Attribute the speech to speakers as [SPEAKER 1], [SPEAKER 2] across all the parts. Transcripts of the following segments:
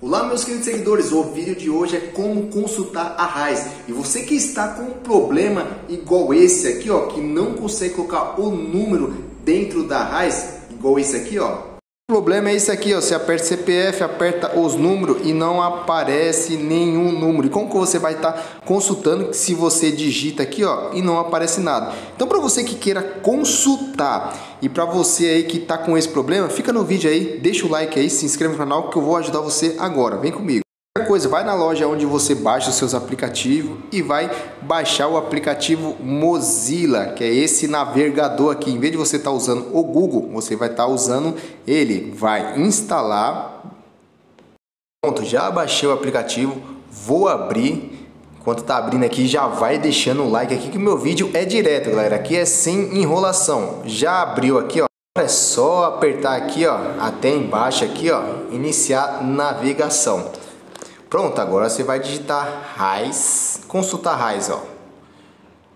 [SPEAKER 1] Olá meus queridos seguidores, o vídeo de hoje é como consultar a Raiz. E você que está com um problema igual esse aqui, ó, que não consegue colocar o número dentro da Raiz, igual esse aqui, ó, o problema é esse aqui, ó. Você aperta CPF, aperta os números e não aparece nenhum número. E como que você vai estar tá consultando se você digita aqui, ó, e não aparece nada? Então, para você que queira consultar e para você aí que está com esse problema, fica no vídeo aí, deixa o like aí, se inscreve no canal que eu vou ajudar você agora. Vem comigo coisa, vai na loja onde você baixa os seus aplicativos e vai baixar o aplicativo Mozilla, que é esse navegador aqui. Em vez de você estar tá usando o Google, você vai estar tá usando ele. Vai instalar. Pronto, já baixei o aplicativo. Vou abrir. Enquanto tá abrindo aqui, já vai deixando o like aqui que meu vídeo é direto, galera. Aqui é sem enrolação. Já abriu aqui, ó. É só apertar aqui, ó, até embaixo aqui, ó, iniciar navegação. Pronto, agora você vai digitar RAIS, consultar RAIS, ó.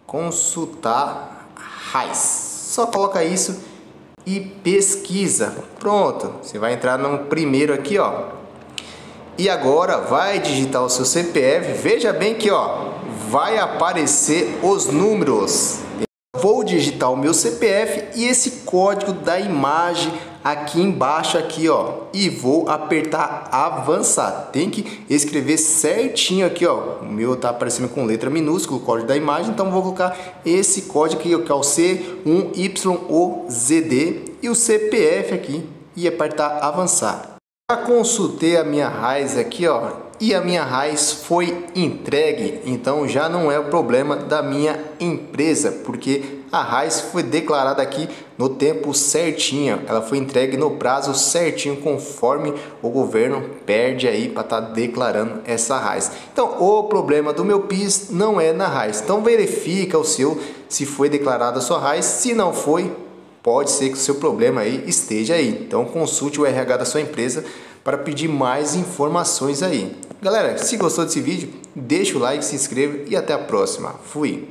[SPEAKER 1] Consultar RAIS. Só coloca isso e pesquisa. Pronto, você vai entrar no primeiro aqui, ó. E agora vai digitar o seu CPF. Veja bem que, ó, vai aparecer os números. Vou digitar o meu CPF e esse código da imagem aqui embaixo aqui, ó, e vou apertar avançar. Tem que escrever certinho aqui, ó. O meu tá aparecendo com letra minúscula, o código da imagem, então vou colocar esse código aqui, que é o C1YOZD e o CPF aqui e apertar avançar. Já consultei a minha raiz aqui, ó, e a minha raiz foi entregue, então já não é o problema da minha empresa, porque a raiz foi declarada aqui no tempo certinho, ela foi entregue no prazo certinho, conforme o governo perde aí para estar tá declarando essa raiz. Então, o problema do meu PIS não é na raiz, então verifica o seu se foi declarada a sua raiz, se não foi, pode ser que o seu problema aí esteja aí. Então, consulte o RH da sua empresa para pedir mais informações aí. Galera, se gostou desse vídeo, deixa o like, se inscreva e até a próxima. Fui!